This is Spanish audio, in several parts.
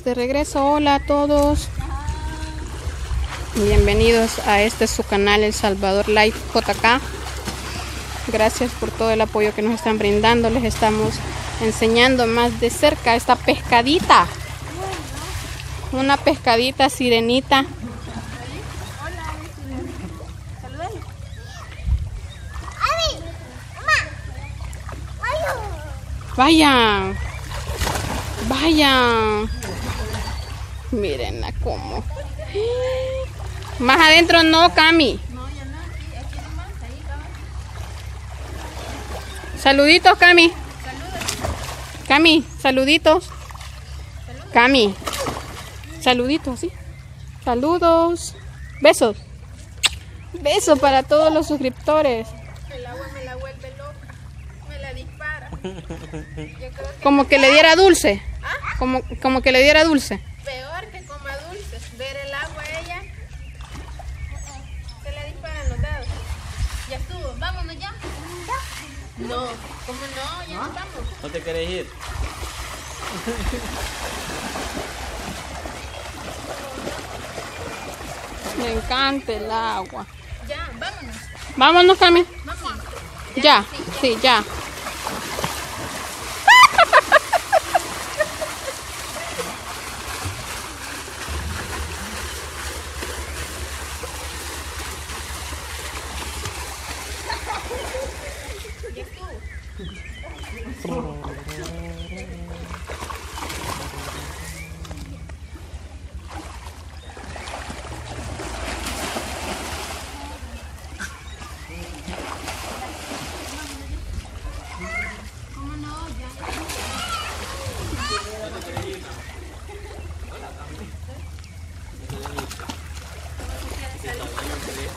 de regreso. Hola a todos. Bienvenidos a este su canal El Salvador Life JK. Gracias por todo el apoyo que nos están brindando. Les estamos enseñando más de cerca esta pescadita. Una pescadita sirenita. Vaya. Vaya. Mirenla como. Más adentro no, Cami. Saluditos, Cami. Cami, saluditos. Cami. Saluditos, sí. Saludos. Besos. Besos para todos los suscriptores. El agua me la vuelve loca, me la dispara. Como que le diera dulce. Como, como que le diera dulce. Peor que coma dulces, ver el agua a ella, se le disparan los dedos. Ya estuvo, vámonos ya. No, ¿cómo no? Ya nos vamos. ¿No te querés ir? Me encanta el agua. Ya, vámonos. Vámonos, Cami. Vamos. Ya, sí, ya.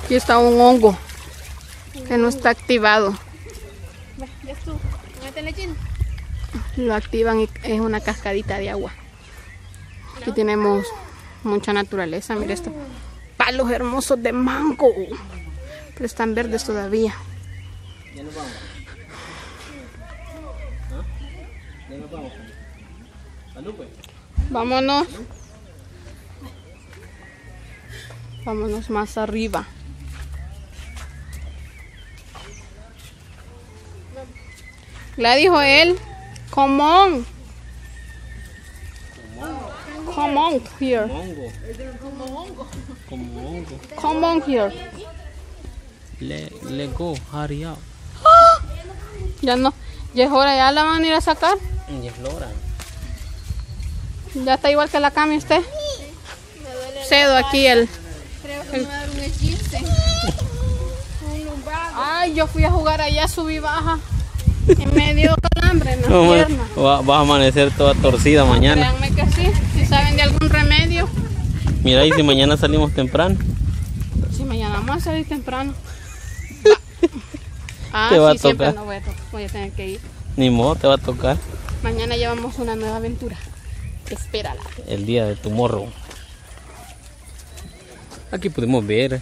Aquí está un hongo que no está activado. Lo activan y es una cascadita de agua. Aquí tenemos mucha naturaleza. Mira esto. Palos hermosos de mango. Pero están verdes todavía. Vámonos. Vámonos más arriba. Gladys Joel, come on. Come on here. Mongo. Como hongo. Come on here. Le, le go, hurry up. Ya no. Ya es hora, ya la van a ir a sacar. Y explora. Ya está igual que la cami usted. Cedo aquí el. Creo que me va a dar un esguince. Ay, yo fui a jugar allá, subí baja. Y me dio calambre en las No, piernas. va, va a amanecer toda torcida mañana. Créanme que sí. Si saben de algún remedio. Mira, y si mañana salimos temprano. Si mañana vamos a salir temprano. Ah, Te va sí, a siempre tocar. no voy a, voy a tener que ir. Ni modo, te va a tocar Mañana llevamos una nueva aventura. Espérala. el día de tu morro. Aquí podemos ver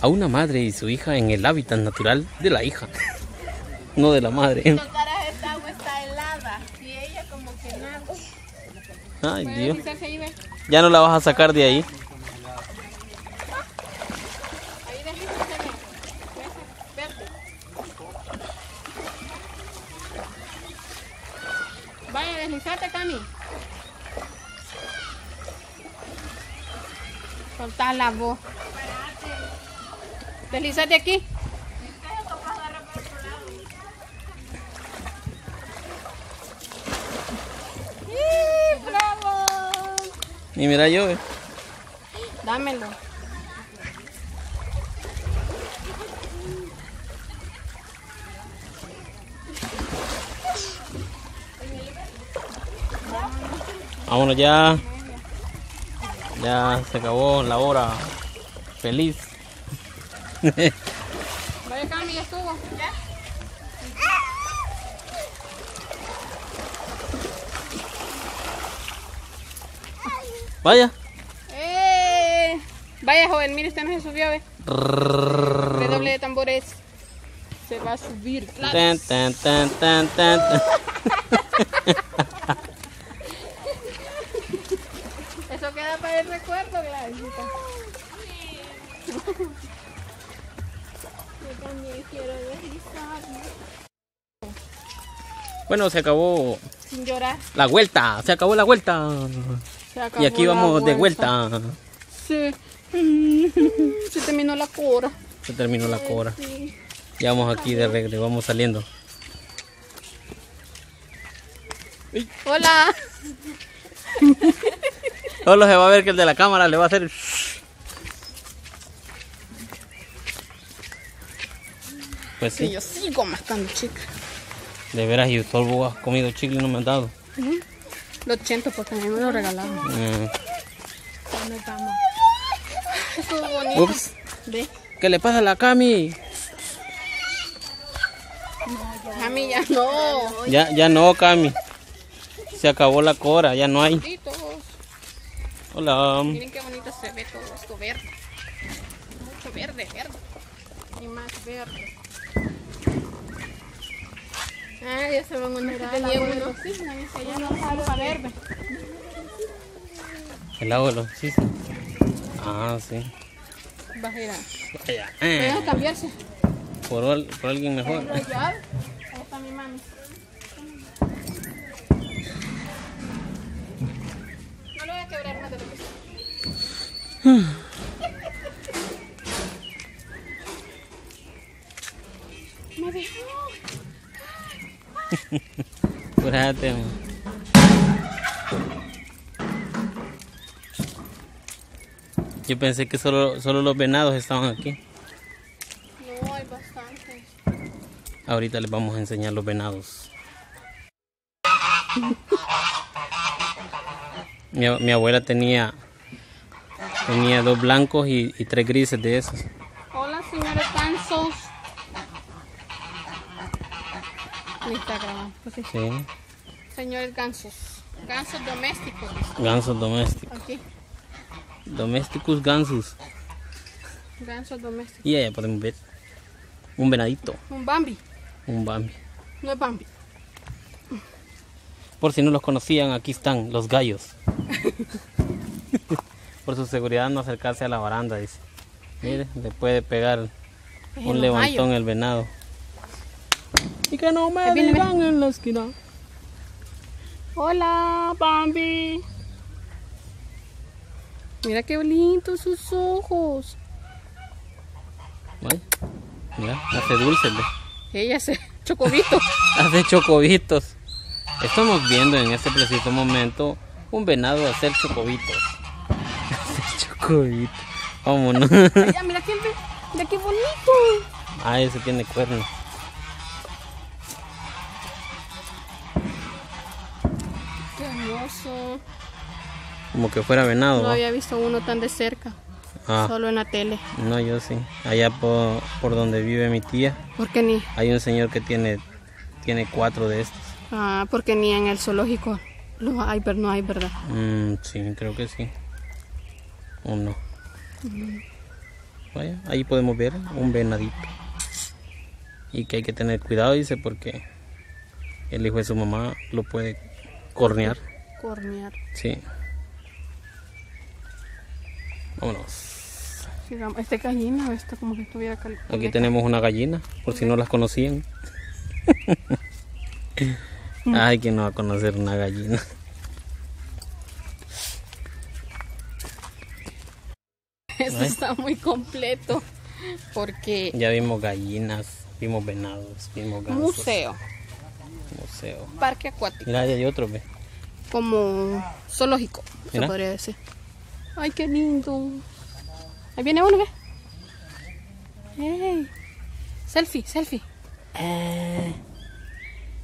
a una madre y su hija en el hábitat natural de la hija, no de la madre. Tocarás esta agua está helada y ella como que nada. Ay, ¿Puede Dios. Ya no la vas a sacar de ahí. Vaya, deslizate, Cami. Soltá la voz. Deslízate aquí. Y mira yo, eh. Dámelo. Vámonos ya. Ya se acabó la hora. Feliz. Vaya, Cami, ya estuvo. Vaya. ¡Eh! Vaya, joven, mire, usted no se subió, ve. Redoble de tambores. Se va a subir. Tan, tan, tan, tan, tan, tan. Eso queda para el recuerdo, Gladysita. Yo también quiero deslizarme. Bueno, se acabó Sin llorar. la vuelta. Se acabó la vuelta. Y aquí vamos de vuelta. Sí. Se terminó la cora. Se terminó la cora. Sí. Ya vamos aquí de regreso, vamos saliendo. Hola. Solo se va a ver que el de la cámara le va a hacer... Pues sí. Yo sigo mascando chicle. De veras, y todo ha comido chicle y no me han dado. 80 porque a mí me lo regalaron. Mm. Estuvo bonito. Ups. ¿Ve? ¿Qué le pasa a la Cami? Cami ya no. Ya, ya no, Cami. Se acabó la cora, ya no hay. Hola. Miren qué bonito se ve todo esto verde. Mucho verde, verde. Y más verde. Ah, ya se van a. Tenía uno. Sí, la vista ya no salva verde. El abuelo, sí, sí. Ah, sí. Va a ir a. Vaya. Vayan a Eh, cambiarse. por, al- por alguien mejor. Ahí está mi mami. No lo voy a quebrar más de lo que sea. Me dejó. Cuídate. Yo pensé que solo, solo los venados estaban aquí. No, hay bastantes. Ahorita les vamos a enseñar los venados. Mi abuela tenía tenía dos blancos y, y tres grises de esos. Hola, señores gansos. Grabando. Pues sí. Señores gansos. Gansos domésticos. gansos domésticos. Aquí. Domesticus gansus. Gansos domésticos. Y allá podemos ver un venadito, Un Bambi. un bambi. No es Bambi. Por si no los conocían, aquí están los gallos. Por su seguridad no acercarse a la baranda, dice. Mire, le puede pegar Es un levantón el venado. Y que no me viene, digan en la esquina. Hola, Bambi. Mira qué bonitos sus ojos. Vaya, Mira, hace dulces. Ella se chocobito. hace chocobitos. Estamos viendo en este preciso momento un venado hacer chocobitos. hacer chocobitos. Vámonos. Allá, mira qué, mira qué bonito. ah, ese tiene cuernos. Qué hermoso. Como que fuera venado. No ¿va? había visto uno tan de cerca. Ah, Solo en la tele. no, yo sí. Allá por, por donde vive mi tía, Porque ni, hay un señor que tiene, tiene cuatro de estos. ah, porque ni en el zoológico los hay, pero no hay, ¿verdad? Mm, sí, creo que sí. O no. Vaya, ahí podemos ver un venadito. Y que hay que tener cuidado, dice, porque el hijo de su mamá lo puede cornear. Cornear. Sí. Vámonos. Sigamos. Este gallina, esto como que estuviera cal- Aquí tenemos una gallina, por si no las conocían. Ay, que no va a conocer una gallina. Esto está muy completo. Porque Ya vimos gallinas, vimos venados, vimos gansos. museo, Museo. parque acuático, Mira, ahí hay otro, ve. como zoológico, se Mira. podría decir. Ay, qué lindo. Ahí viene uno, ¿qué? ¡Ey! Selfie, selfie.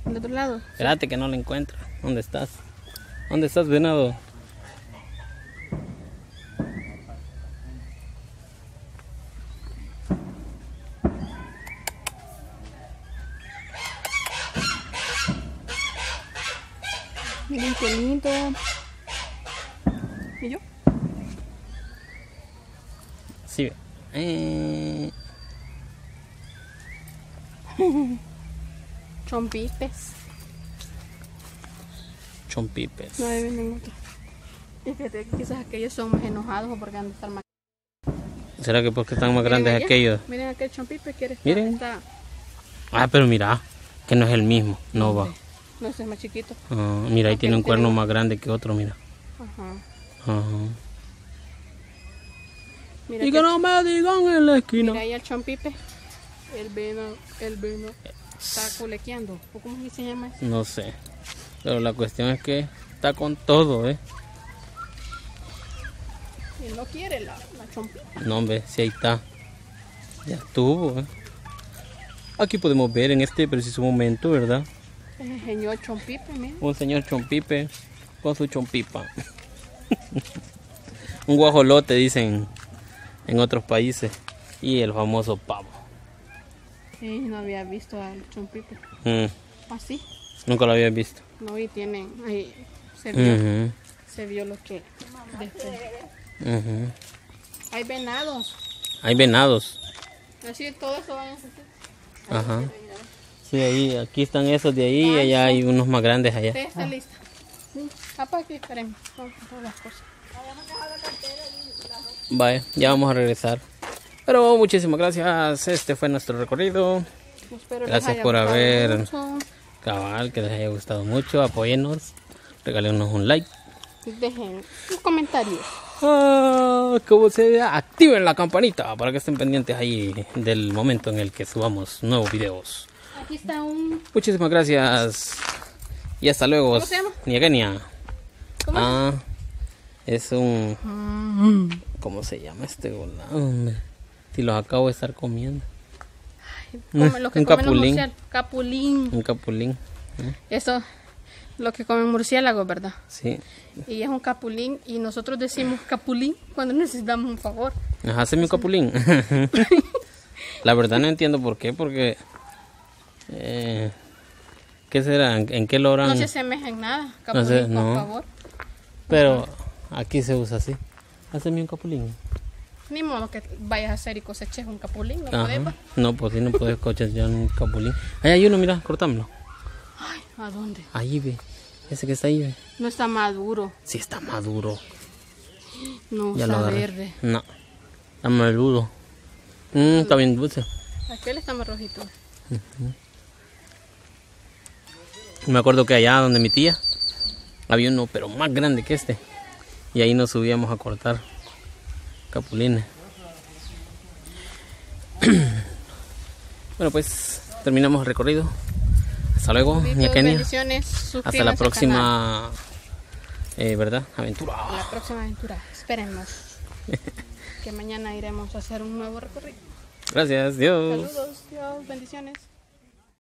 Del otro lado. Espérate que no lo encuentro. ¿Dónde estás? ¿Dónde estás, venado? Lindo. ¿Y yo? Sí. Eh, Chompipes. chompipes. No, vienen otros. Y fíjate que quizás aquellos son más enojados o porque han de estar más ¿Será que porque están más Miren grandes allá, aquellos? Miren aquel chompipe quiere estar. Miren. está- Ah, pero mira, que no es el mismo. No va. No, ese es más chiquito. Ah, mira, ahí tiene un cuerno más grande que otro, mira. Ajá. Ajá. Mira, Y que- que no me digan en la esquina. mira ahí el chompipe. El veno, el veno está culequeando. ¿O cómo se llama eso? No sé. Pero la cuestión es que está con todo, ¿eh? Él no quiere la, la chompita. No, hombre, si ahí está. Ya estuvo, ¿eh? Aquí podemos ver en este preciso momento, ¿verdad? El señor chompipe, mira. Un señor chompipe con su chompipa. Un guajolote, dicen en otros países. Y el famoso pavo. Sí, no había visto al chompipe. Mm, Así. nunca lo había visto. No, y tienen. Ahí se vio, Ujú, se vio lo que. Después. ujú. Hay venados. Hay venados. Así todo eso vayan a. Ajá. Sí, ahí, aquí están esos de ahí y allá hay unos más grandes allá. Sí, está lista. Sí. Papá, aquí esperemos. Hacer las cosas. Vaya, ya vamos a regresar. Pero muchísimas gracias. Este fue nuestro recorrido. Espero les Gracias haya por haber- mucho. Cabal, que les haya gustado mucho. Apóyennos. Regálenos un like. Dejen sus comentarios. Ah, como se vea, activen la campanita para que estén pendientes ahí del momento en el que subamos nuevos videos. Aquí está un. Muchísimas gracias. Y hasta luego. ¿Cómo se llama? Niagenia. ¿Cómo Ah, es un. ¿Cómo se llama este hombre? Si los acabo de estar comiendo. Come- lo que un comen capulín. Capulín. Un capulín. ¿eh? Eso, lo que comen murciélagos, ¿verdad? Sí. Y es un capulín y nosotros decimos capulín cuando necesitamos un favor. Ajá, hazme un capulín. La verdad no entiendo por qué, porque... eh, ¿Qué será? ¿En, en qué lo harán? No se asemeja en nada. No Capulín, sé, por no. favor. Pero aquí se usa así. Hazme un capulín. Ni modo que vayas a hacer y coseches un capulín, no Ajá. podés. No, pues si no puedes ya un capulín. Ahí hay uno, mira, cortámelo. Ay, ¿a dónde? Ahí ve. Ese que está ahí ve. No está maduro. Sí está maduro. No, Ya está verde. No. Está maduro. Mm, está bien dulce. Aquel está más rojito. Me acuerdo que allá donde mi tía había uno, pero más grande que este. Y ahí nos subíamos a cortar capulines. bueno, pues terminamos el recorrido. Hasta luego, Kenia. bendiciones. Hasta la próxima, eh, ¿verdad? Aventura. La próxima aventura. Espérennos. que mañana iremos a hacer un nuevo recorrido. Gracias, Dios. Saludos, Dios, bendiciones.